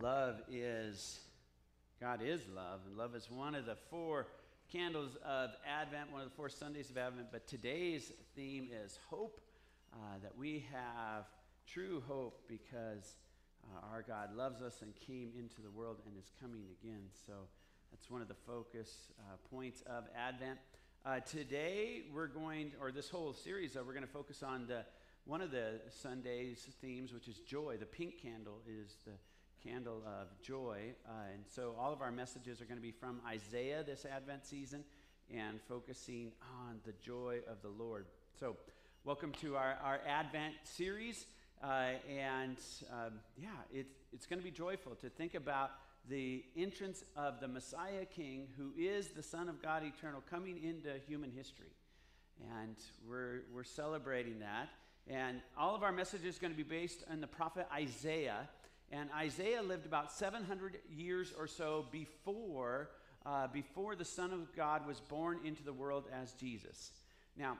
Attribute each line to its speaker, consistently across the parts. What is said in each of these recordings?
Speaker 1: Love is, God is love, and love is one of the four candles of Advent, one of the four Sundays of Advent. But today's theme is hope, uh, that we have true hope because uh, our God loves us and came into the world and is coming again. So that's one of the focus uh, points of Advent. Uh, today, we're going, or this whole series, uh, we're going to focus on the one of the Sunday's themes, which is joy. The pink candle is the candle of joy. Uh, and so all of our messages are going to be from Isaiah this Advent season and focusing on the joy of the Lord. So, welcome to our, our Advent series. Uh, and um, yeah, it, it's going to be joyful to think about the entrance of the Messiah King, who is the Son of God eternal, coming into human history. And we're, we're celebrating that. And all of our messages are going to be based on the prophet Isaiah. And Isaiah lived about 700 years or so before, uh, before the Son of God was born into the world as Jesus. Now,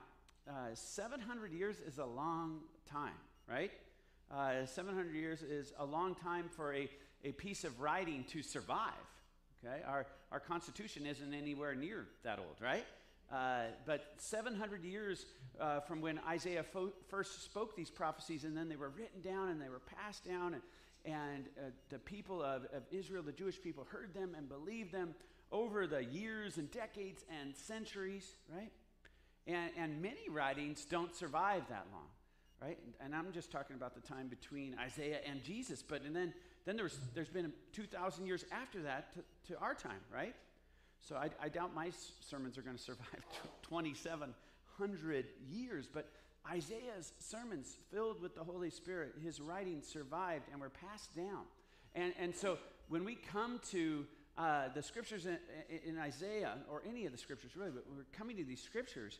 Speaker 1: uh, 700 years is a long time, right? Uh, 700 years is a long time for a, a piece of writing to survive. Okay, our, our Constitution isn't anywhere near that old, right? Uh, but 700 years uh, from when Isaiah fo- first spoke these prophecies, and then they were written down and they were passed down, and and uh, the people of, of Israel, the Jewish people, heard them and believed them over the years and decades and centuries, right? And, and many writings don't survive that long, right? And, and, I'm just talking about the time between Isaiah and Jesus, but and then, then there's, there's been 2,000 years after that to, to our time, right? So I, I doubt my sermons are going to survive 2,700 years, but Isaiah's sermons filled with the Holy Spirit, his writings survived and were passed down. And, and so when we come to uh, the scriptures in, in, Isaiah, or any of the scriptures really, but we're coming to these scriptures,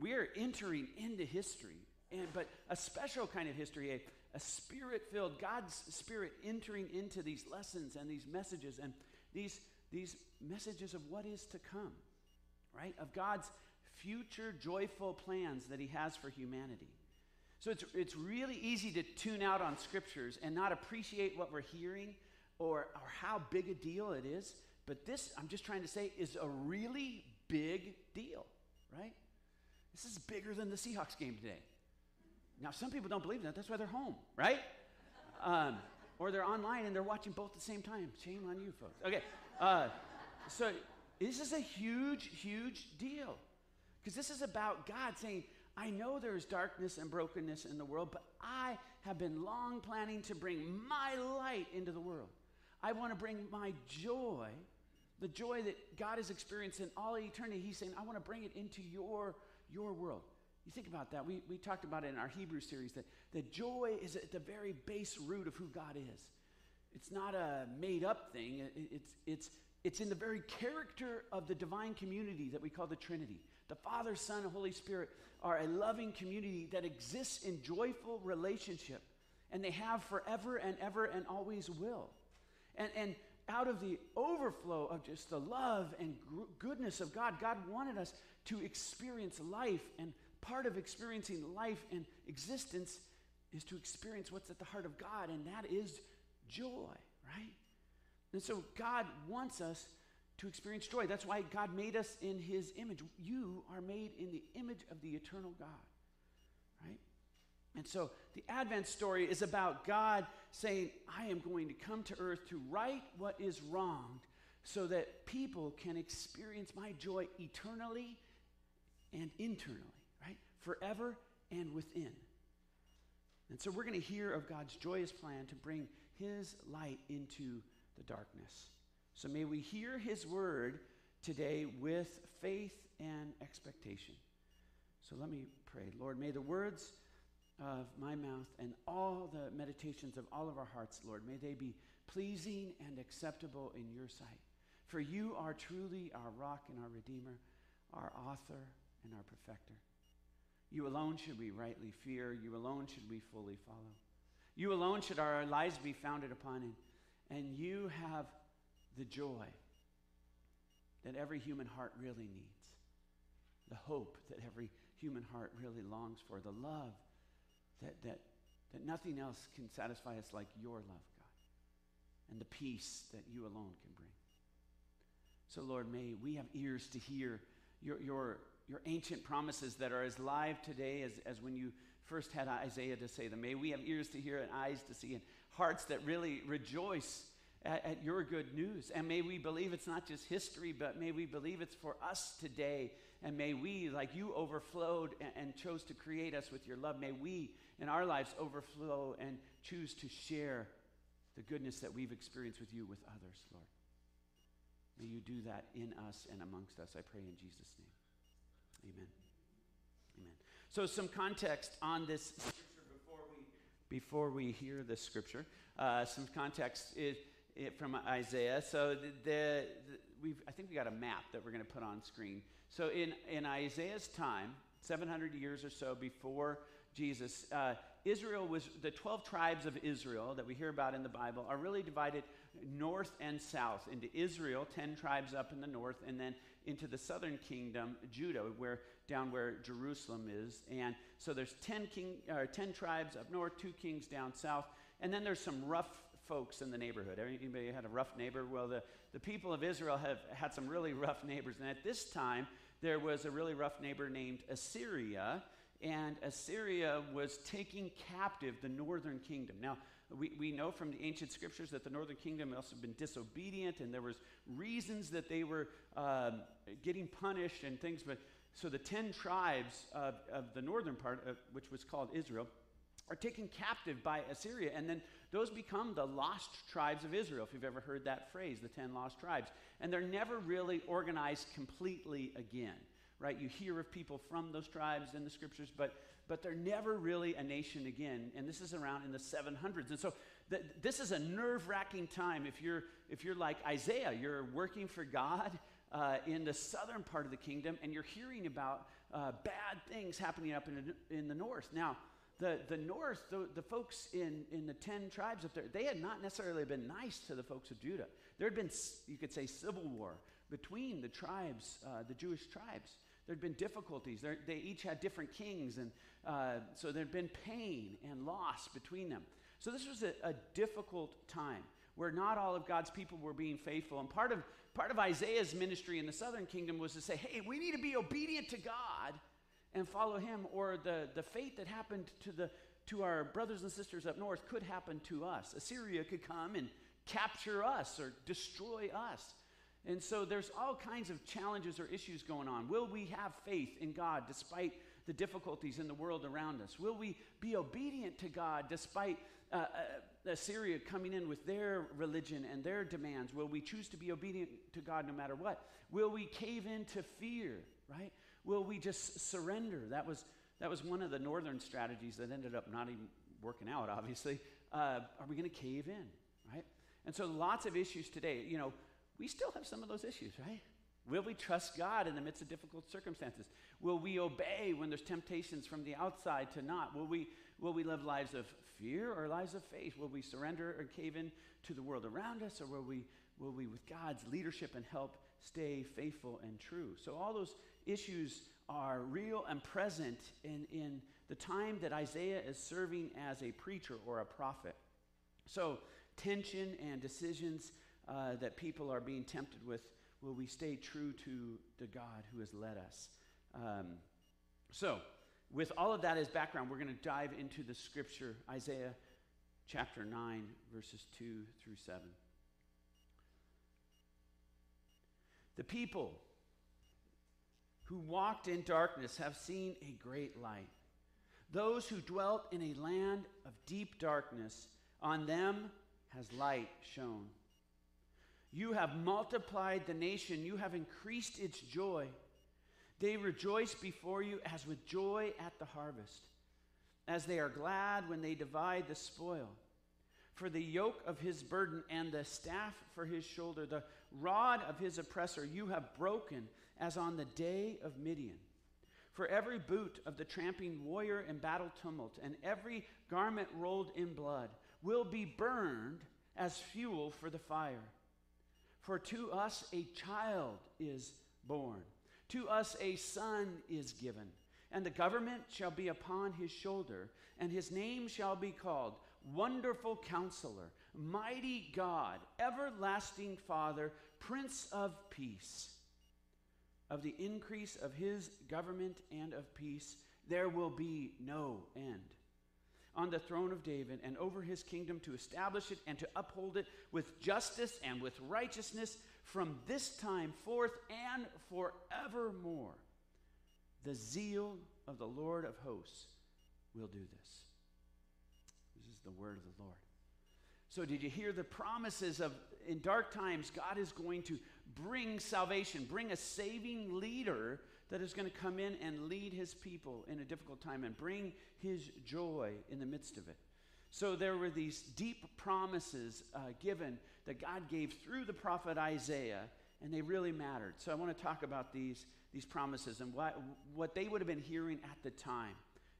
Speaker 1: we're entering into history. And, but a special kind of history, a, a spirit filled, God's spirit entering into these lessons and these messages and these, these messages of what is to come, right? Of God's future joyful plans that he has for humanity. So it's, it's really easy to tune out on scriptures and not appreciate what we're hearing or, or how big a deal it is. But this, I'm just trying to say, is a really big deal, right? This is bigger than the Seahawks game today. Now, some people don't believe that. That's why they're home, right? Um, or they're online and they're watching both at the same time. Shame on you, folks. Okay. Uh, so this is a huge, huge deal. Because this is about God saying, I know there's darkness and brokenness in the world, but I have been long planning to bring my light into the world. I want to bring my joy, the joy that God has experienced in all eternity. He's saying, I want to bring it into your, your world. You think about that. We, we talked about it in our Hebrew series that, that joy is at the very base root of who God is. It's not a made up thing, it, it's, it's, it's in the very character of the divine community that we call the Trinity. The Father, Son, and Holy Spirit are a loving community that exists in joyful relationship, and they have forever and ever and always will. And, and out of the overflow of just the love and gr- goodness of God, God wanted us to experience life, and part of experiencing life and existence is to experience what's at the heart of God, and that is joy, right? And so God wants us to experience joy. That's why God made us in his image. You are made in the image of the eternal God, right? And so the Advent story is about God saying, I am going to come to earth to right what is wronged so that people can experience my joy eternally and internally, right? Forever and within. And so we're going to hear of God's joyous plan to bring his light into the darkness. So may we hear his word today with faith and expectation. So let me pray. Lord, may the words of my mouth and all the meditations of all of our hearts, Lord, may they be pleasing and acceptable in your sight. For you are truly our rock and our redeemer, our author and our perfecter. You alone should we rightly fear. You alone should we fully follow. You alone should our lives be founded upon. And, and you have the joy that every human heart really needs, the hope that every human heart really longs for, the love that, that, that nothing else can satisfy us like your love, God. and the peace that you alone can bring. So, Lord, may we have ears to hear your, your, your ancient promises that are as live today as, as when you first had Isaiah to say them. May we have ears to hear and eyes to see and hearts that really rejoice at, at, your good news. And may we believe it's not just history, but may we believe it's for us today. And may we, like you overflowed and, and chose to create us with your love, may we in our lives overflow and choose to share the goodness that we've experienced with you with others, Lord. May you do that in us and amongst us, I pray in Jesus' name. Amen. Amen. So, some context on this scripture before we, before we hear the scripture. Uh, some context is it, from Isaiah. So the, the, the, we've, I think we got a map that we're going to put on screen. So in, in Isaiah's time, 700 years or so before Jesus, uh, Israel was the 12 tribes of Israel that we hear about in the Bible are really divided north and south into Israel, 10 tribes up in the north, and then into the southern kingdom, Judah, where down where Jerusalem is. And so there's 10 king or 10 tribes up north, two kings down south, and then there's some rough folks in the neighborhood. Anybody had a rough neighbor? Well, the, the people of Israel have had some really rough neighbors. And at this time, there was a really rough neighbor named Assyria. And Assyria was taking captive the northern kingdom. Now, we, we know from the ancient scriptures that the northern kingdom have been disobedient, and there was reasons that they were um, getting punished and things. But so the ten tribes of, of the northern part, of, which was called Israel, are taken captive by Assyria, and then those become the lost tribes of Israel, if you've ever heard that phrase, the 10 lost tribes. And they're never really organized completely again, right? You hear of people from those tribes in the scriptures, but, but they're never really a nation again. And this is around in the 700s. And so th- this is a nerve wracking time if you're, if you're like Isaiah, you're working for God. Uh, in the southern part of the kingdom, and you're hearing about uh, bad things happening up in, in the north. Now, the, the north, the, the folks in, in the 10 tribes up there, they had not necessarily been nice to the folks of Judah. There had been, you could say, civil war between the tribes, uh, the Jewish tribes. There had been difficulties. They're, they each had different kings, and uh, so there had been pain and loss between them. So this was a, a difficult time where not all of God's people were being faithful. And part of, part of Isaiah's ministry in the southern kingdom was to say, hey, we need to be obedient to God and follow him, or the, the fate that happened to, the, to our brothers and sisters up north could happen to us. Assyria could come and capture us or destroy us. And so there's all kinds of challenges or issues going on. Will we have faith in God despite the difficulties in the world around us? Will we be obedient to God despite uh, uh, Assyria coming in with their religion and their demands? Will we choose to be obedient to God no matter what? Will we cave into fear, right? Will we just surrender? That was, that was one of the northern strategies that ended up not even working out, obviously. Uh, are we going to cave in, right? And so lots of issues today. You know, we still have some of those issues, right? Will we trust God in the midst of difficult circumstances? Will we obey when there's temptations from the outside to not? Will we, will we live lives of fear or lives of faith? Will we surrender or cave in to the world around us? Or will we, will we with God's leadership and help, stay faithful and true? So, all those issues are real and present in, in the time that Isaiah is serving as a preacher or a prophet. So, tension and decisions uh, that people are being tempted with will we stay true to the God who has led us? Um, so, with all of that as background, we're going to dive into the scripture, Isaiah chapter 9, verses 2 through 7. The people who walked in darkness have seen a great light. Those who dwelt in a land of deep darkness, on them has light shone. You have multiplied the nation, you have increased its joy. They rejoice before you as with joy at the harvest, as they are glad when they divide the spoil. For the yoke of his burden and the staff for his shoulder, the rod of his oppressor, you have broken as on the day of Midian. For every boot of the tramping warrior in battle tumult, and every garment rolled in blood, will be burned as fuel for the fire. For to us a child is born, to us a son is given, and the government shall be upon his shoulder, and his name shall be called Wonderful Counselor mighty God, everlasting Father, Prince of Peace. Of the increase of his government and of peace, there will be no end. On the throne of David and over his kingdom to establish it and to uphold it with justice and with righteousness from this time forth and forevermore. The zeal of the Lord of hosts will do this. This is the word of the Lord. So, did you hear the promises of in dark times, God is going to bring salvation, bring a saving leader that is going to come in and lead his people in a difficult time and bring his joy in the midst of it. So, there were these deep promises uh, given that God gave through the prophet Isaiah, and they really mattered. So, I want to talk about these, these promises and what, what they would have been hearing at the time.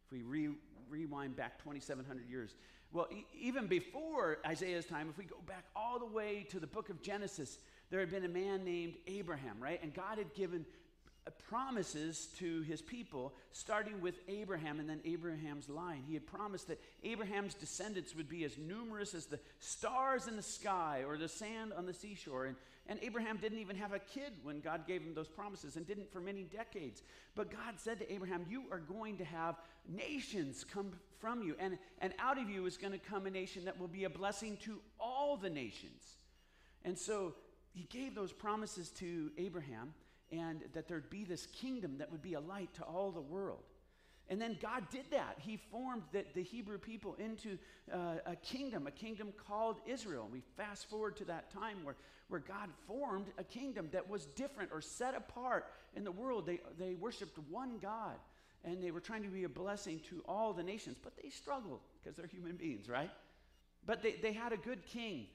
Speaker 1: If we re- rewind back 2,700 years, well, e- even before Isaiah's time, if we go back all the way to the book of Genesis, there had been a man named Abraham, right? And God had given uh, promises to his people, starting with Abraham and then Abraham's line. He had promised that Abraham's descendants would be as numerous as the stars in the sky or the sand on the seashore. And, and Abraham didn't even have a kid when God gave him those promises and didn't for many decades. But God said to Abraham, You are going to have nations come from you, and, and out of you is going to come a nation that will be a blessing to all the nations. And so he gave those promises to Abraham and that there'd be this kingdom that would be a light to all the world. And then God did that. He formed the, the Hebrew people into uh, a kingdom, a kingdom called Israel. And We fast forward to that time where, where God formed a kingdom that was different or set apart in the world. They, they worshiped one God and they were trying to be a blessing to all the nations, but they struggled because they're human beings, right? But they, they had a good king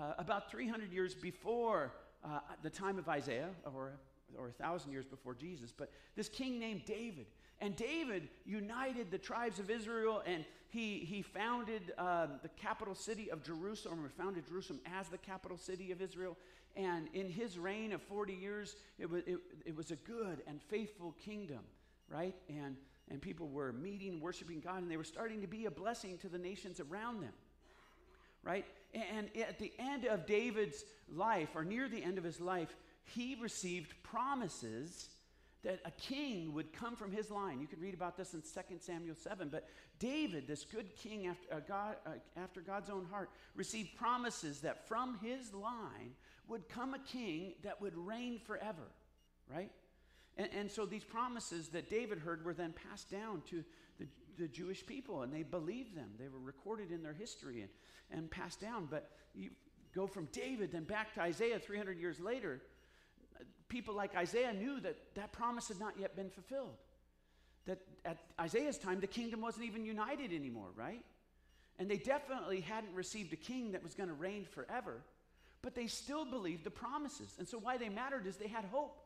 Speaker 1: uh, about 300 years before uh, the time of Isaiah, or, or a thousand years before Jesus, but this king named David. And David united the tribes of Israel and he, he founded uh, the capital city of Jerusalem, or founded Jerusalem as the capital city of Israel. And in his reign of 40 years, it was, it, it was a good and faithful kingdom, right? And, and people were meeting, worshiping God, and they were starting to be a blessing to the nations around them right? And at the end of David's life, or near the end of his life, he received promises that a king would come from his line. You can read about this in 2 Samuel 7. But David, this good king after, uh, God, uh, after God's own heart, received promises that from his line would come a king that would reign forever, right? And, and so these promises that David heard were then passed down to the, the Jewish people, and they believed them. They were recorded in their history and, and passed down. But you go from David then back to Isaiah 300 years later, people like Isaiah knew that that promise had not yet been fulfilled. That at Isaiah's time, the kingdom wasn't even united anymore, right? And they definitely hadn't received a king that was going to reign forever, but they still believed the promises. And so, why they mattered is they had hope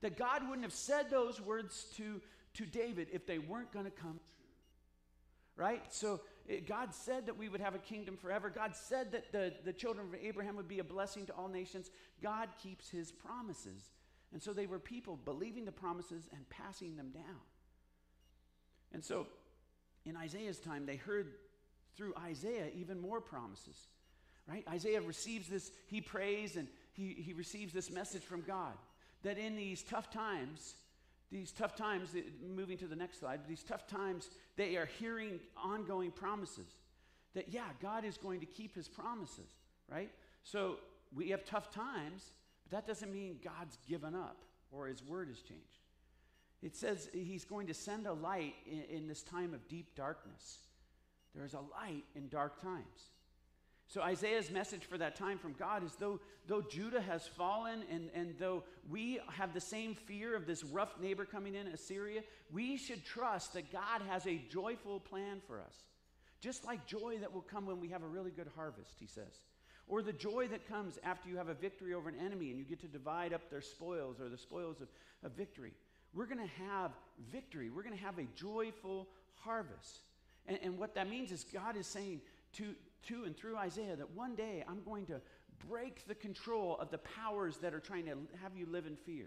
Speaker 1: that God wouldn't have said those words to, to David if they weren't going to come true. Right? So, it, God said that we would have a kingdom forever. God said that the, the children of Abraham would be a blessing to all nations. God keeps his promises. And so they were people believing the promises and passing them down. And so in Isaiah's time, they heard through Isaiah even more promises. Right? Isaiah receives this, he prays and he, he receives this message from God that in these tough times, these tough times, eh, moving to the next slide, these tough times, they are hearing ongoing promises that, yeah, God is going to keep his promises, right? So we have tough times, but that doesn't mean God's given up or his word has changed. It says he's going to send a light in, in this time of deep darkness. There is a light in dark times. So Isaiah's message for that time from God is though, though Judah has fallen and, and though we have the same fear of this rough neighbor coming in, Assyria, we should trust that God has a joyful plan for us. Just like joy that will come when we have a really good harvest, he says. Or the joy that comes after you have a victory over an enemy and you get to divide up their spoils or the spoils of, of victory. We're going to have victory. We're going to have a joyful harvest. And, and what that means is God is saying to, to and through Isaiah that one day I'm going to break the control of the powers that are trying to have you live in fear.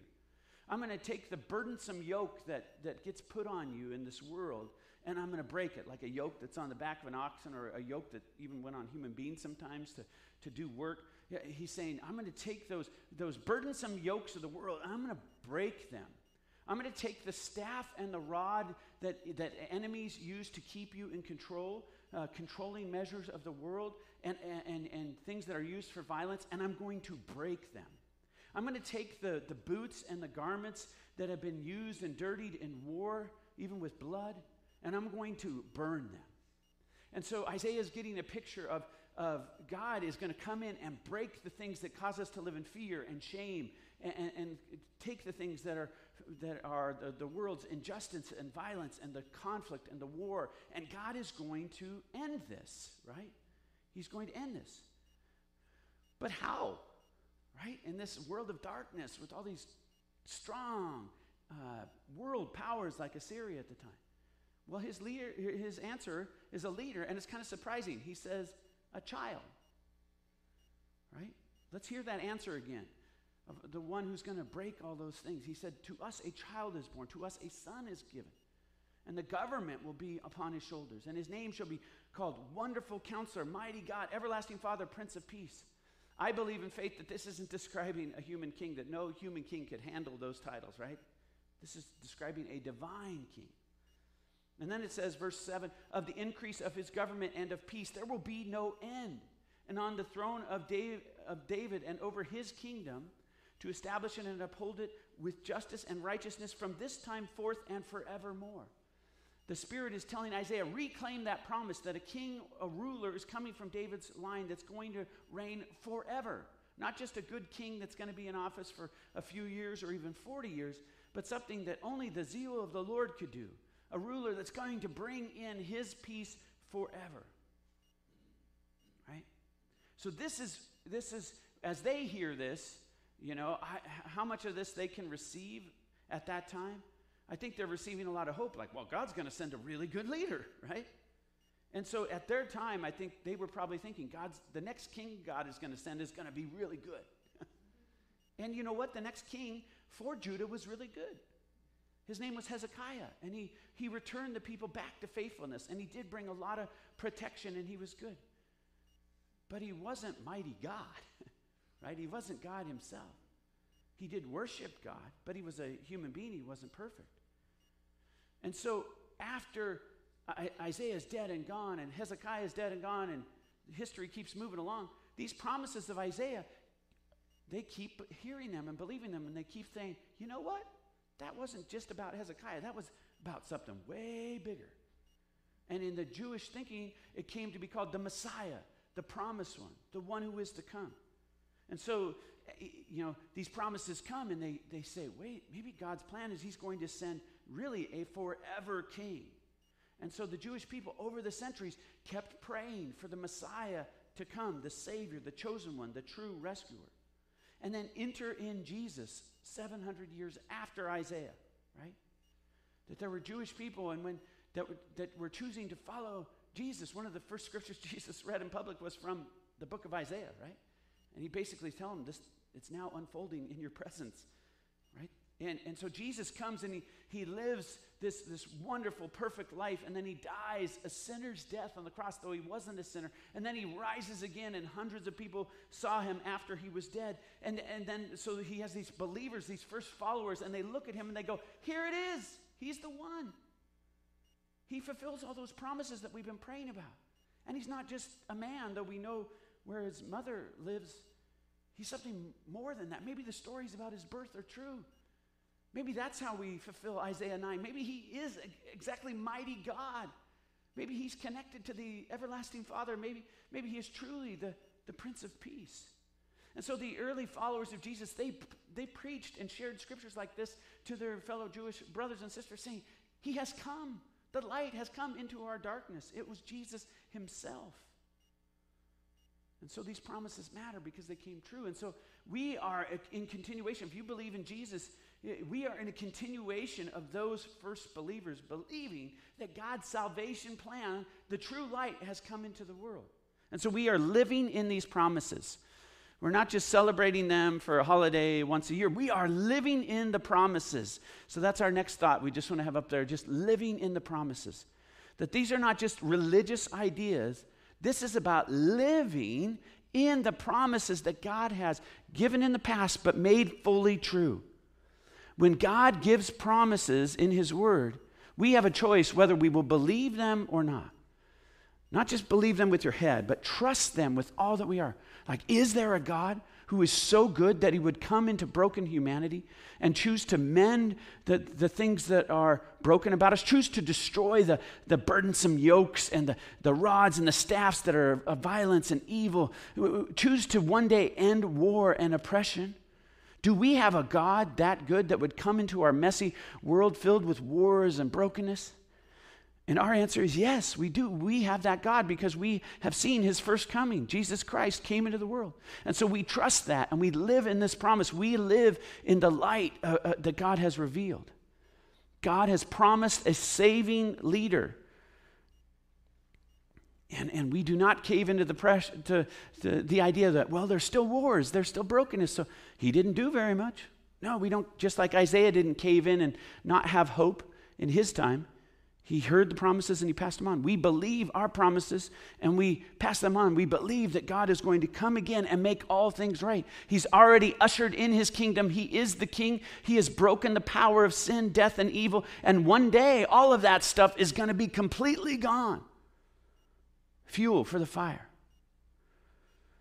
Speaker 1: I'm going to take the burdensome yoke that, that gets put on you in this world, and I'm going to break it like a yoke that's on the back of an oxen or a yoke that even went on human beings sometimes to, to do work. He's saying, I'm going to take those, those burdensome yokes of the world, I'm going to break them. I'm going to take the staff and the rod that, that enemies use to keep you in control, uh, controlling measures of the world, and, and, and things that are used for violence, and I'm going to break them. I'm going to take the, the boots and the garments that have been used and dirtied in war, even with blood, and I'm going to burn them. And so Isaiah is getting a picture of, of God is going to come in and break the things that cause us to live in fear and shame and, and, take the things that are, that are the, the world's injustice and violence and the conflict and the war. And God is going to end this, right? He's going to end this. But how? Right? In this world of darkness with all these strong uh, world powers like Assyria at the time. Well, his, leader, his answer is a leader, and it's kind of surprising. He says, a child. Right? Let's hear that answer again of the one who's going to break all those things. He said, To us a child is born, to us a son is given, and the government will be upon his shoulders, and his name shall be called Wonderful Counselor, Mighty God, Everlasting Father, Prince of Peace. I believe in faith that this isn't describing a human king, that no human king could handle those titles, right? This is describing a divine king. And then it says, verse 7 of the increase of his government and of peace, there will be no end. And on the throne of David, of David and over his kingdom, to establish it and uphold it with justice and righteousness from this time forth and forevermore. The Spirit is telling Isaiah, reclaim that promise that a king, a ruler is coming from David's line that's going to reign forever. Not just a good king that's going to be in office for a few years or even 40 years, but something that only the zeal of the Lord could do a ruler that's going to bring in his peace forever. Right? So this is this is as they hear this, you know, I, how much of this they can receive at that time? I think they're receiving a lot of hope like, well, God's going to send a really good leader, right? And so at their time, I think they were probably thinking, God's the next king God is going to send is going to be really good. and you know what? The next king for Judah was really good. His name was Hezekiah, and he, he returned the people back to faithfulness, and he did bring a lot of protection, and he was good. But he wasn't mighty God, right? He wasn't God himself. He did worship God, but he was a human being, he wasn't perfect. And so after Isaiah is dead and gone, and Hezekiah is dead and gone, and history keeps moving along, these promises of Isaiah, they keep hearing them and believing them, and they keep saying, you know what? that wasn't just about Hezekiah, that was about something way bigger. And in the Jewish thinking, it came to be called the Messiah, the promised one, the one who is to come. And so, eh, you know, these promises come and they, they say, wait, maybe God's plan is he's going to send really a forever king. And so the Jewish people over the centuries kept praying for the Messiah to come, the Savior, the chosen one, the true rescuer. And then enter in Jesus, 700 years after Isaiah, right? That there were Jewish people and when that were, that were choosing to follow Jesus. One of the first scriptures Jesus read in public was from the book of Isaiah, right? And he basically tells them this it's now unfolding in your presence, right? And, and so Jesus comes and he, he lives this, this wonderful, perfect life, and then he dies a sinner's death on the cross, though he wasn't a sinner. And then he rises again, and hundreds of people saw him after he was dead. And, and then, so he has these believers, these first followers, and they look at him and they go, Here it is. He's the one. He fulfills all those promises that we've been praying about. And he's not just a man, though we know where his mother lives. He's something more than that. Maybe the stories about his birth are true. Maybe that's how we fulfill Isaiah 9. Maybe he is exactly mighty God. Maybe he's connected to the everlasting Father. Maybe, maybe he is truly the, the Prince of Peace. And so the early followers of Jesus, they, they preached and shared scriptures like this to their fellow Jewish brothers and sisters, saying, He has come. The light has come into our darkness. It was Jesus himself. And so these promises matter because they came true. And so we are in continuation. If you believe in Jesus, eh, we are in a continuation of those first believers believing that God's salvation plan, the true light, has come into the world. And so we are living in these promises. We're not just celebrating them for a holiday once a year. We are living in the promises. So that's our next thought. We just want to have up there just living in the promises. That these are not just religious ideas, this is about living in the promises that God has given in the past but made fully true. When God gives promises in His Word, we have a choice whether we will believe them or not. Not just believe them with your head, but trust them with all that we are. Like, is there a God who is so good that he would come into broken humanity and choose to mend the, the things that are broken about us, choose to destroy the, the burdensome yokes and the, the rods and the staffs that are of violence and evil, choose to one day end war and oppression? Do we have a God that good that would come into our messy world filled with wars and brokenness? And our answer is yes, we do. We have that God because we have seen his first coming. Jesus Christ came into the world. And so we trust that and we live in this promise. We live in the light uh, uh, that God has revealed. God has promised a saving leader. And, and we do not cave into the, pressure, to, to the idea that, well, there's still wars, there's still brokenness. So he didn't do very much. No, we don't, just like Isaiah didn't cave in and not have hope in his time. He heard the promises and he passed them on. We believe our promises and we pass them on. We believe that God is going to come again and make all things right. He's already ushered in his kingdom. He is the king. He has broken the power of sin, death, and evil. And one day, all of that stuff is going to be completely gone. Fuel for the fire.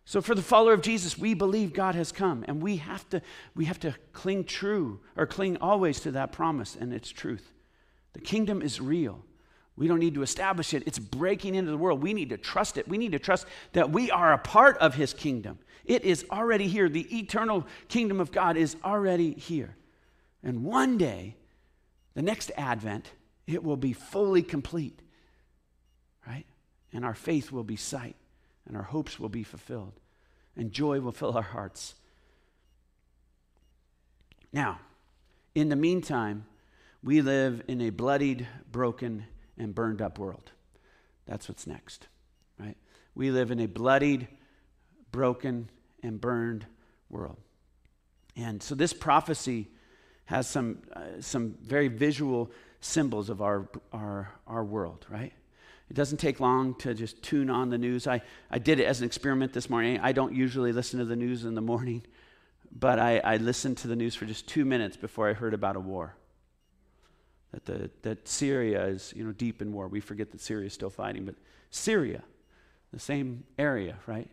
Speaker 1: So for the follower of Jesus, we believe God has come and we have to we have to cling true or cling always to that promise and its truth. The kingdom is real. We don't need to establish it. It's breaking into the world. We need to trust it. We need to trust that we are a part of his kingdom. It is already here. The eternal kingdom of God is already here. And one day, the next advent, it will be fully complete. Right? And our faith will be sight, and our hopes will be fulfilled, and joy will fill our hearts. Now, in the meantime, we live in a bloodied, broken, and burned up world. That's what's next, right? We live in a bloodied, broken, and burned world. And so this prophecy has some, uh, some very visual symbols of our, our, our world, right? It doesn't take long to just tune on the news. I, I did it as an experiment this morning. I don't usually listen to the news in the morning, but I, I listened to the news for just two minutes before I heard about a war that, the, that Syria is you know, deep in war. We forget that Syria is still fighting, but Syria, the same area, right?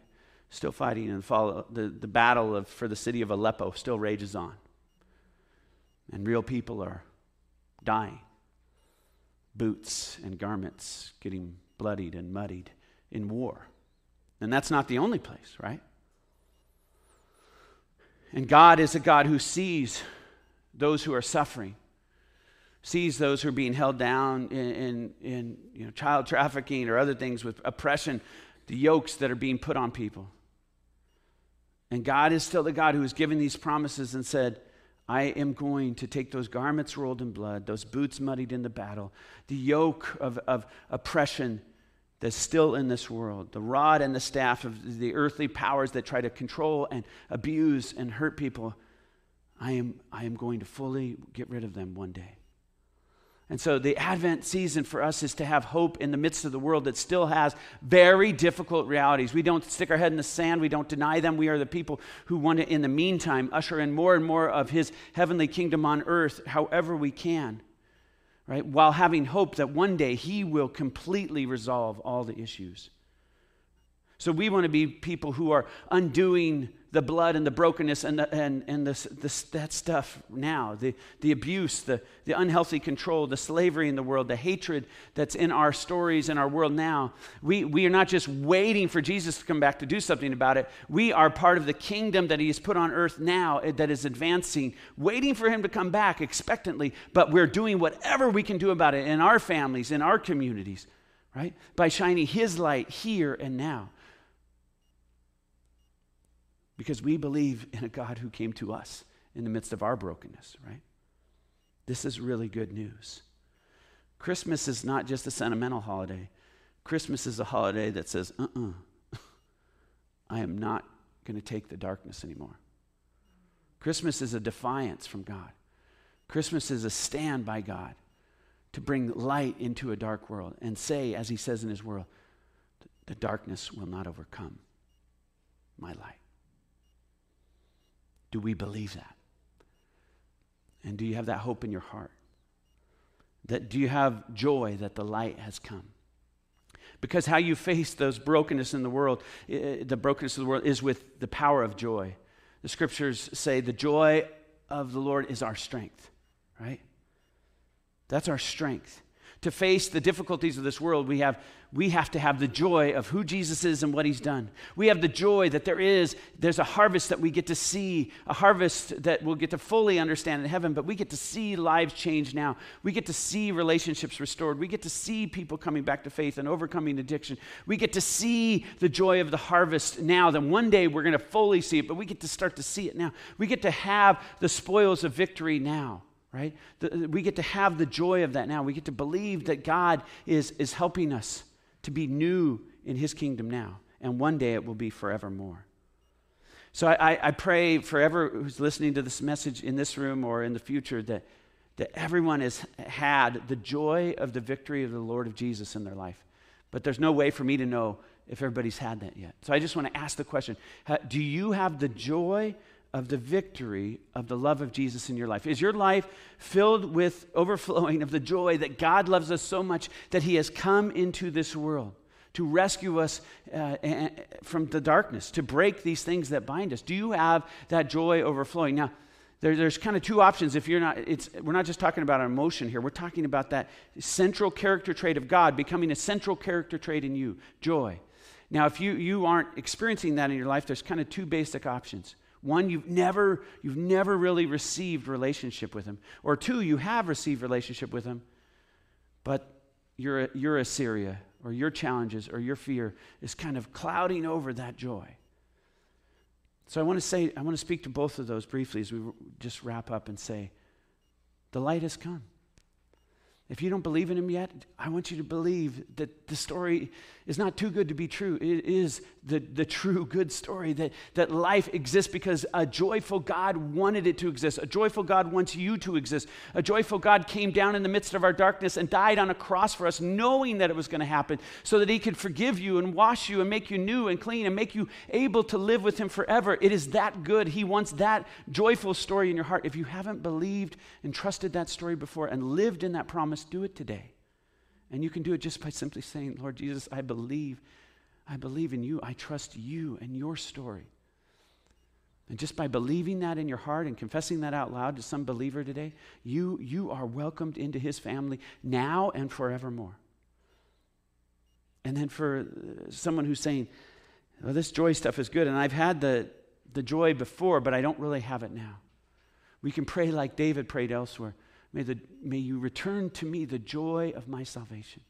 Speaker 1: Still fighting and follow, the, the battle of, for the city of Aleppo still rages on. And real people are dying. Boots and garments getting bloodied and muddied in war. And that's not the only place, right? And God is a God who sees those who are suffering sees those who are being held down in, in, in, you know, child trafficking or other things with oppression, the yokes that are being put on people. And God is still the God who has given these promises and said, I am going to take those garments rolled in blood, those boots muddied in the battle, the yoke of, of oppression that's still in this world, the rod and the staff of the earthly powers that try to control and abuse and hurt people. I am, I am going to fully get rid of them one day. And so the Advent season for us is to have hope in the midst of the world that still has very difficult realities. We don't stick our head in the sand, we don't deny them. We are the people who want to, in the meantime, usher in more and more of His heavenly kingdom on earth, however we can, right? While having hope that one day He will completely resolve all the issues. So we want to be people who are undoing the blood and the brokenness and, the, and, and this, this, that stuff now the, the abuse, the, the unhealthy control, the slavery in the world, the hatred that's in our stories in our world now. We, we are not just waiting for Jesus to come back to do something about it. We are part of the kingdom that He has put on earth now eh, that is advancing, waiting for Him to come back expectantly, but we're doing whatever we can do about it in our families, in our communities, right? By shining His light here and now because we believe in a God who came to us in the midst of our brokenness, right? This is really good news. Christmas is not just a sentimental holiday. Christmas is a holiday that says, uh uh-uh, uh I am not going to take the darkness anymore. Christmas is a defiance from God. Christmas is a stand by God to bring light into a dark world and say, as he says in his world, the darkness will not overcome my light. Do we believe that? And do you have that hope in your heart? That do you have joy that the light has come? Because how you face those brokenness in the world, the brokenness of the world is with the power of joy. The scriptures say the joy of the Lord is our strength, right? That's our strength. To face the difficulties of this world, we have, we have to have the joy of who Jesus is and what he's done. We have the joy that there is, there's a harvest that we get to see, a harvest that we'll get to fully understand in heaven, but we get to see lives change now. We get to see relationships restored. We get to see people coming back to faith and overcoming addiction. We get to see the joy of the harvest now. Then one day we're going to fully see it, but we get to start to see it now. We get to have the spoils of victory now right? The, uh, we get to have the joy of that now. We get to believe that God is, is helping us to be new in his kingdom now. And one day it will be forevermore. So I, I, pray for who's listening to this message in this room or in the future that, that everyone has had the joy of the victory of the Lord of Jesus in their life. But there's no way for me to know if everybody's had that yet. So I just want to ask the question Do you have the joy of the victory of the love of Jesus in your life? Is your life filled with overflowing of the joy that God loves us so much that He has come into this world to rescue us uh, from the darkness, to break these things that bind us? Do you have that joy overflowing? Now, there, there's kind of two options. If you're not, it's, we're not just talking about an emotion here. We're talking about that central character trait of God becoming a central character trait in you, joy. Now, if you, you aren't experiencing that in your life, there's kind of two basic options. One, you've never, you've never really received relationship with him. Or two, you have received relationship with him, but your, your Assyria or your challenges or your fear is kind of clouding over that joy. So I want to say, I want to speak to both of those briefly as we just wrap up and say, the light has come. If you don't believe in him yet, I want you to believe that the story is not too good to be true. It is the, the true good story that, that life exists because a joyful God wanted it to exist. A joyful God wants you to exist. A joyful God came down in the midst of our darkness and died on a cross for us, knowing that it was going to happen, so that he could forgive you and wash you and make you new and clean and make you able to live with him forever. It is that good. He wants that joyful story in your heart. If you haven't believed and trusted that story before and lived in that promise, do it today. And you can do it just by simply saying, Lord Jesus, I believe. I believe in you. I trust you and your story. And just by believing that in your heart and confessing that out loud to some believer today, you, you are welcomed into his family now and forevermore. And then for uh, someone who's saying, well, this joy stuff is good, and I've had the, the joy before, but I don't really have it now. We can pray like David prayed elsewhere May, the, may you return to me the joy of my salvation.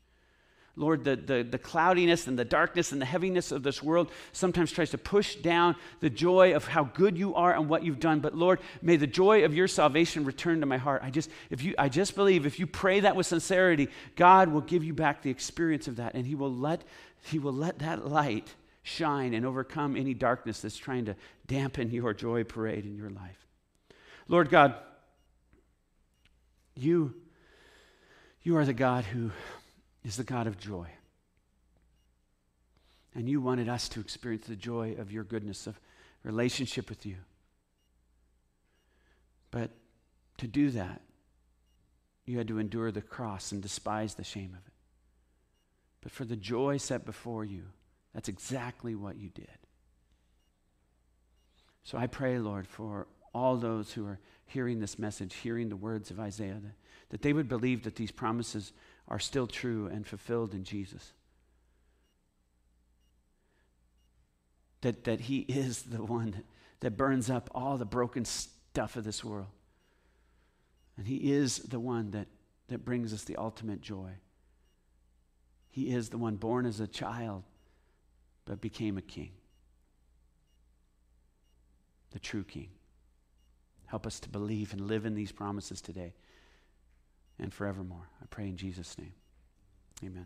Speaker 1: Lord, the, the, the cloudiness and the darkness and the heaviness of this world sometimes tries to push down the joy of how good you are and what you've done. But Lord, may the joy of your salvation return to my heart. I just, if you, I just believe if you pray that with sincerity, God will give you back the experience of that, and He will let, he will let that light shine and overcome any darkness that's trying to dampen your joy parade in your life. Lord God, you, you are the God who is the God of joy. And you wanted us to experience the joy of your goodness, of relationship with you. But to do that, you had to endure the cross and despise the shame of it. But for the joy set before you, that's exactly what you did. So I pray, Lord, for all those who are hearing this message, hearing the words of Isaiah, that, that they would believe that these promises are still true and fulfilled in Jesus. That, that He is the one that, burns up all the broken stuff of this world. And He is the one that, that brings us the ultimate joy. He is the one born as a child, but became a king. The true king. Help us to believe and live in these promises today and forevermore. I pray in Jesus' name. Amen.